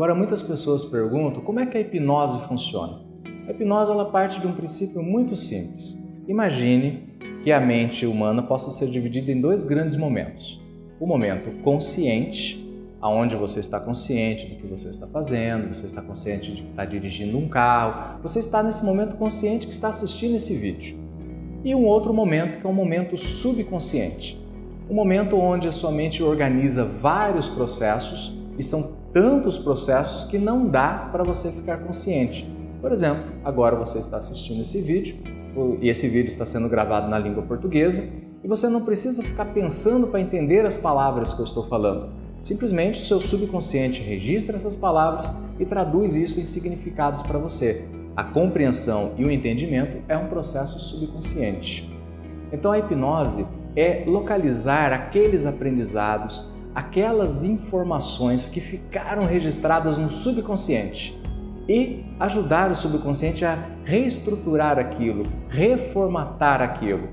Agora, muitas pessoas perguntam como é que a hipnose funciona. A hipnose ela parte de um princípio muito simples. Imagine que a mente humana possa ser dividida em dois grandes momentos. O momento consciente, aonde você está consciente do que você está fazendo, você está consciente de que está dirigindo um carro, você está nesse momento consciente que está assistindo esse vídeo. E um outro momento que é um momento subconsciente, um momento onde a sua mente organiza vários processos e são tantos processos que não dá para você ficar consciente. Por exemplo, agora você está assistindo esse vídeo e esse vídeo está sendo gravado na língua portuguesa e você não precisa ficar pensando para entender as palavras que eu estou falando. Simplesmente o seu subconsciente registra essas palavras e traduz isso em significados para você. A compreensão e o entendimento é um processo subconsciente. Então a hipnose é localizar aqueles aprendizados, aquelas informações que ficaram registradas no subconsciente e ajudar o subconsciente a reestruturar aquilo, reformatar aquilo.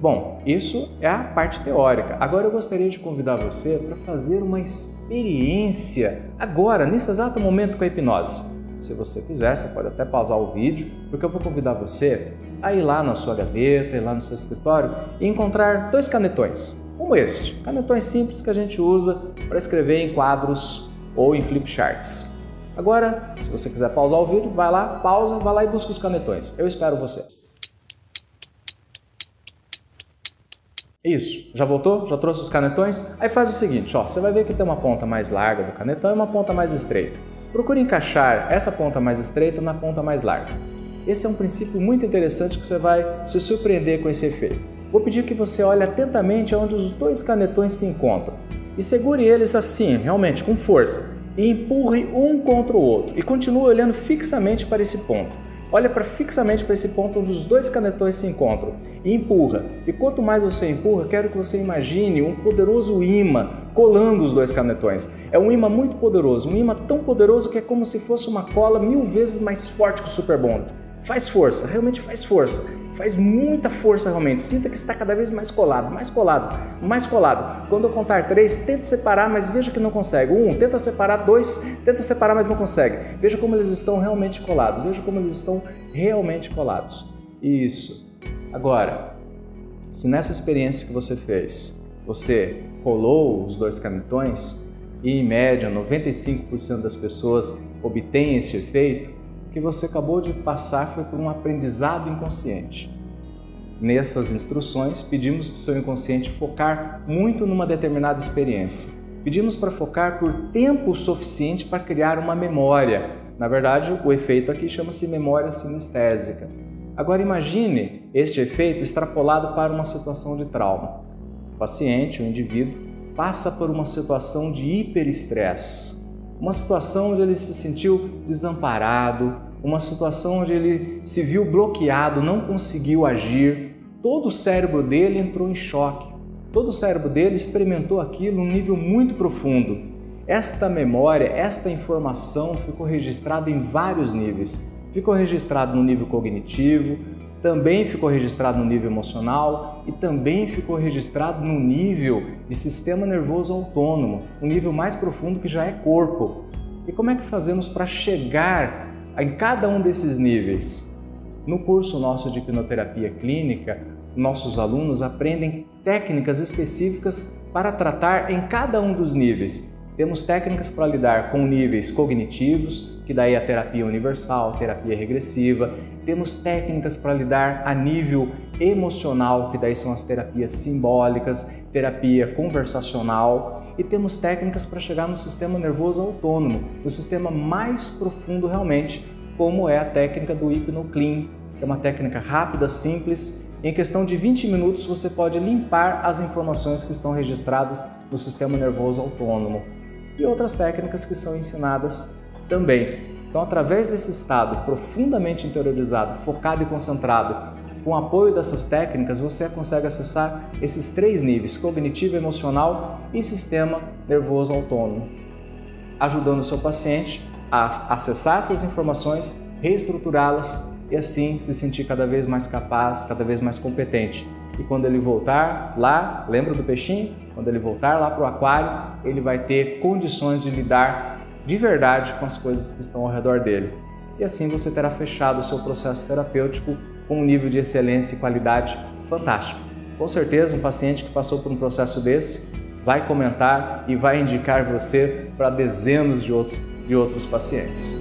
Bom, isso é a parte teórica. Agora eu gostaria de convidar você para fazer uma experiência agora, nesse exato momento com a hipnose. Se você quiser, você pode até pausar o vídeo, porque eu vou convidar você a ir lá na sua gaveta, ir lá no seu escritório e encontrar dois canetões, como este, canetões simples que a gente usa para escrever em quadros ou em flip charts. Agora, se você quiser pausar o vídeo, vai lá, pausa, vai lá e busca os canetões. Eu espero você. Isso, já voltou? Já trouxe os canetões? Aí faz o seguinte, ó, você vai ver que tem uma ponta mais larga do canetão e uma ponta mais estreita. Procure encaixar essa ponta mais estreita na ponta mais larga. Esse é um princípio muito interessante que você vai se surpreender com esse efeito. Vou pedir que você olhe atentamente onde os dois canetões se encontram e segure eles assim, realmente, com força e empurre um contra o outro e continue olhando fixamente para esse ponto. Olha para fixamente para esse ponto onde os dois canetões se encontram e empurra. E quanto mais você empurra, quero que você imagine um poderoso imã colando os dois canetões. É um imã muito poderoso, um imã tão poderoso que é como se fosse uma cola mil vezes mais forte que o Super Bond. Faz força, realmente faz força. Faz muita força realmente. Sinta que está cada vez mais colado, mais colado, mais colado. Quando eu contar três, tenta separar, mas veja que não consegue. Um, tenta separar. Dois, tenta separar, mas não consegue. Veja como eles estão realmente colados. Veja como eles estão realmente colados. Isso. Agora, se nessa experiência que você fez, você colou os dois canetões e em média 95% das pessoas obtêm esse efeito, que você acabou de passar foi por um aprendizado inconsciente. Nessas instruções, pedimos para o seu inconsciente focar muito numa determinada experiência. Pedimos para focar por tempo suficiente para criar uma memória. Na verdade, o efeito aqui chama-se memória sinestésica. Agora imagine este efeito extrapolado para uma situação de trauma. O paciente, o indivíduo, passa por uma situação de hiperestresse, uma situação onde ele se sentiu desamparado, uma situação onde ele se viu bloqueado, não conseguiu agir, todo o cérebro dele entrou em choque. Todo o cérebro dele experimentou aquilo num nível muito profundo. Esta memória, esta informação ficou registrada em vários níveis. Ficou registrado no nível cognitivo, também ficou registrado no nível emocional e também ficou registrado no nível de sistema nervoso autônomo, um nível mais profundo que já é corpo. E como é que fazemos para chegar em cada um desses níveis. No curso nosso de hipnoterapia clínica, nossos alunos aprendem técnicas específicas para tratar em cada um dos níveis. Temos técnicas para lidar com níveis cognitivos, que daí é a terapia universal, terapia regressiva. Temos técnicas para lidar a nível emocional, que daí são as terapias simbólicas, terapia conversacional. E temos técnicas para chegar no sistema nervoso autônomo, no sistema mais profundo realmente, como é a técnica do HipnoClean, que é uma técnica rápida, simples. Em questão de 20 minutos você pode limpar as informações que estão registradas no sistema nervoso autônomo e outras técnicas que são ensinadas também. Então, através desse estado profundamente interiorizado, focado e concentrado, com o apoio dessas técnicas, você consegue acessar esses três níveis: cognitivo, emocional e sistema nervoso autônomo, ajudando o seu paciente a acessar essas informações, reestruturá-las e assim se sentir cada vez mais capaz, cada vez mais competente. E quando ele voltar lá, lembra do peixinho? Quando ele voltar lá para o aquário, ele vai ter condições de lidar de verdade com as coisas que estão ao redor dele. E assim você terá fechado o seu processo terapêutico com um nível de excelência e qualidade fantástico. Com certeza, um paciente que passou por um processo desse vai comentar e vai indicar você para dezenas de outros, de outros pacientes.